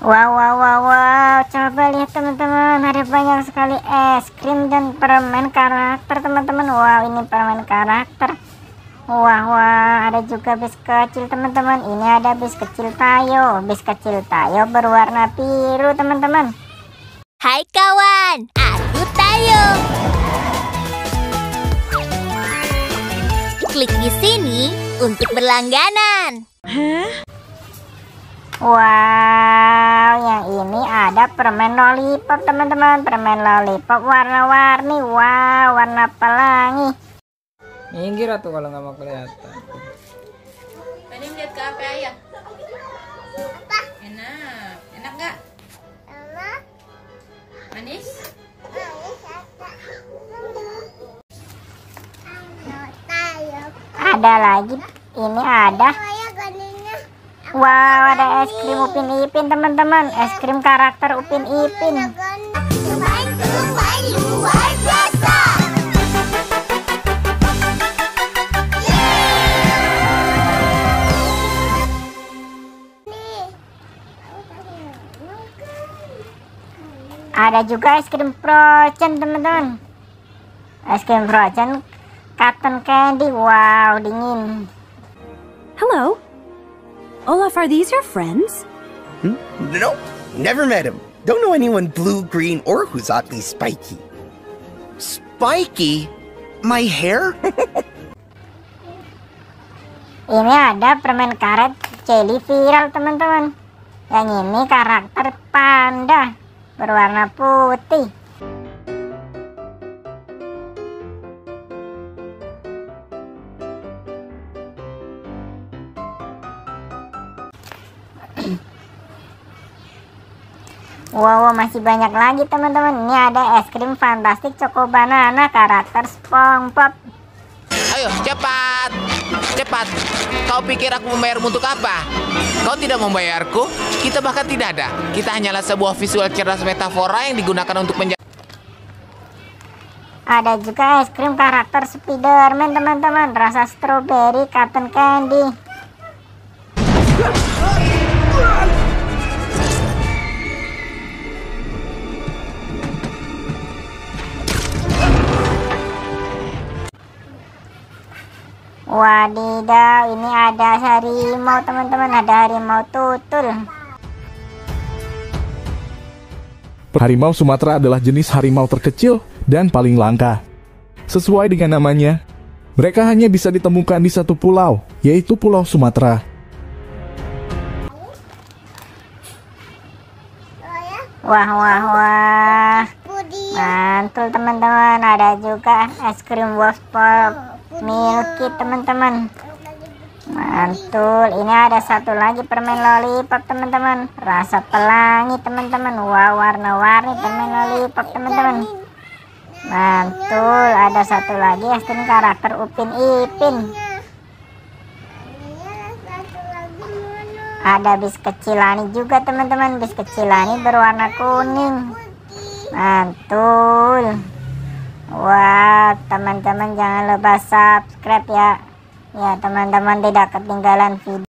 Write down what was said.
Wow, wow, wow, wow, coba lihat teman-teman, ada banyak sekali es krim dan permen karakter teman-teman. Wow, ini permen karakter. Wah, wah, ada juga bis kecil teman-teman. Ini ada bis kecil Tayo. Bis kecil Tayo berwarna biru teman-teman. Hai kawan, aku Tayo. Klik di sini untuk berlangganan. Hah? Wow, ini ada permen lollipop teman-teman. Permen lollipop warna-warni. Wow, warna pelangi. Minggir tuh kalau nggak mau kelihatan. Tadi lihat ke apa ayah? Enak. Enak nggak? Manis? Ada lagi. Ini ada. Wow, ada es krim Upin Ipin teman-teman. Es krim karakter Upin Ipin. Ada juga es krim frozen teman-teman. Es krim frozen cotton candy. Wow, dingin. Hello. Olaf, are these your friends? Hmm? Nope, never met him. Don't know anyone blue, green, or who's oddly spiky. Spiky? My hair? Ini ada permen karet jelly viral teman-teman. Yang ini karakter panda berwarna putih. Wow, masih banyak lagi teman-teman. Ini ada es krim fantastik Choco Banana karakter SpongeBob. Ayo, cepat! Cepat! Kau pikir aku membayarmu untuk apa? Kau tidak membayarku? Kita bahkan tidak ada. Kita hanyalah sebuah visual cerdas metafora yang digunakan untuk menjadi... Ada juga es krim karakter Spiderman teman-teman. Rasa strawberry cotton candy. Wadidaw, ini ada harimau teman-teman, ada harimau tutul. Harimau Sumatera adalah jenis harimau terkecil dan paling langka. Sesuai dengan namanya, mereka hanya bisa ditemukan di satu pulau, yaitu Pulau Sumatera. Wah, wah, wah. Mantul teman-teman, ada juga es krim Wolf Pop Milky teman-teman. Mantul, ini ada satu lagi permen lollipop teman-teman. Rasa pelangi teman-teman. Wah, warna-warni permen lollipop teman-teman. Mantul, ada satu lagi krim karakter Upin Ipin. Ada bis kecilani juga teman-teman. Bis kecilani berwarna kuning. Mantul. Teman-teman jangan lupa subscribe ya. Ya, teman-teman tidak ketinggalan video.